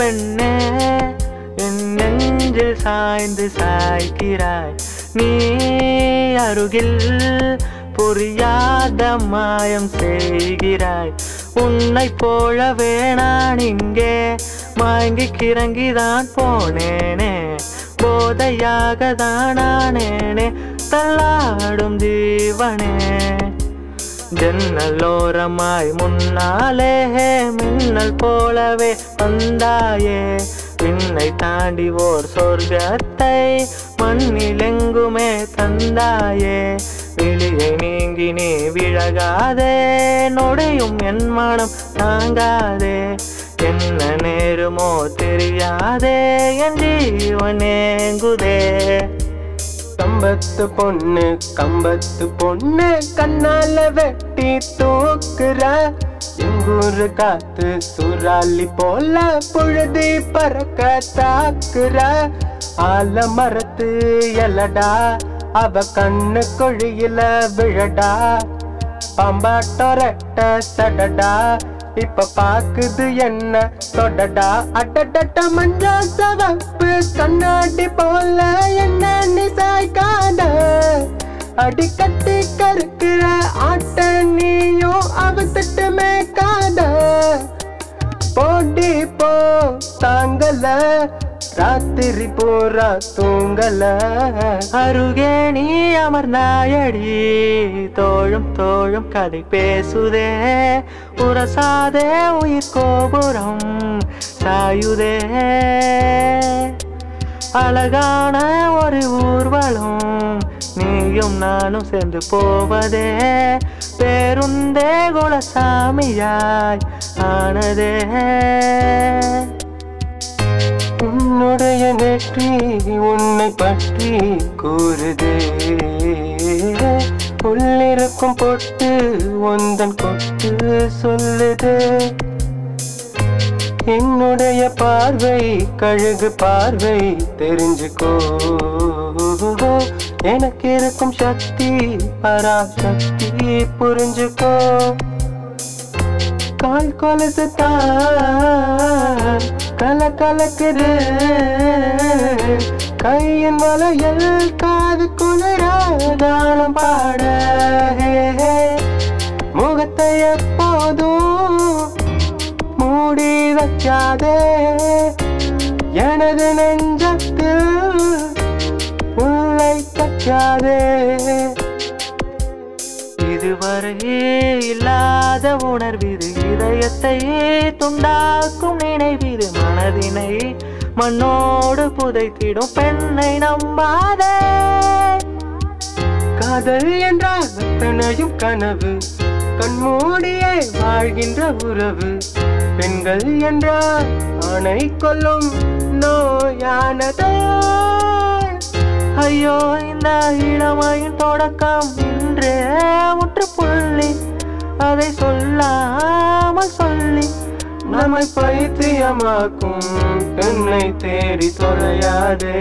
பெண்ணே என் நெஞ்சில் சாய்ந்து சாய்க்கிறாய். நீ அருகில் புரியாத மாயம் செய்கிறாய். உன்னை போலவே நான் இங்கே வாங்கி கிறங்கிதான் போனேனே. போதையாக தானானேனே தள்ளாடும் ஜீவனே. ஜன்னலோரமாய் முன்னாலே மின்னல் போலவே வந்தாயே. விண்ணை தாண்டி ஓர் சொர்க்கத்தை மண்ணிலெங்குமே தந்தாயே. வெளியை நீங்கி நீ விழகாதே நொடையும் என் மனம் தாங்காதே. என்ன நேருமோ தெரியாதே என் ஜீவனேங்குதே கம்பத்து பொண்ணு கம்பத்து பொண்ணு கண்ணால வெட்டி தூக்குற. எங்கூரு காத்து சூறாலி போல புழுதி பறக்க தாக்குற. ஆல மரத்து எலடா அவ கண்ணு குழியில விழடா. பாம்பாட்டொரட்ட சடடா இப்ப பாக்குது என்ன? தொடடா அட்டட்ட மஞ்சா சவப்பு கண்ணாடி போல என்ன நீ சாய்க்காத அடிக்கட்டி கருக்கிற ஆட்ட நீயும் அவத்துட்டு மேய்க்காத போடி போ தாங்கல. ராத்திரி போரா தூங்கல. அருகே நீ அமர் நாயடி தோழும் தோழும் கதை பேசுதே. உரசாதே உயிர் கோபுரம் சாயுதே. அழகான ஒரு ஊர்வலம். நீயும் நானும் சேர்ந்து போவதே. பேருந்தே குலசாமியாய் ஆனதே. என்னுடைய நெற்றி உன்னை பற்றி கூறுதே. உள்ளிருக்கும் பொட்டு ஒந்தன் கொட்டு சொல்லுதே. என்னுடைய பார்வை கழுகு பார்வை தெரிஞ்சுக்கோ. எனக்கு இருக்கும் சக்தி பராசக்தி புரிஞ்சுக்கோ. கால் கொலுசு கல கலக்குது. கையின் வலையல் காது குளிராதானம் பாட. முகத்தை எப்போதும் மூடி வைக்காதே. எனது நெஞ்சத்தில் உள்ளை தைக்காதே இதுவரை இல்லாத உணர்விது இதயத்தையே துண்டாக்கும் நினைவிது மனதினை மண்ணோடு புதைத்திடும் பெண்ணை நம்பாத. காதல் என்றால் அத்தனையும் கனவு. கண்மூடியே வாழ்கின்ற உறவு. பெண்கள் என்றால் ஆணை கொல்லும் நோயானதே. ஐயோ இந்த இளமையின் தொடக்கம் இன்றே முற்றுப்புள்ளி அதை சொல்லாமல் சொல்லி நம்மை பைத்தியமாக்கும் பெண்ணை தேடி தொலையாதே.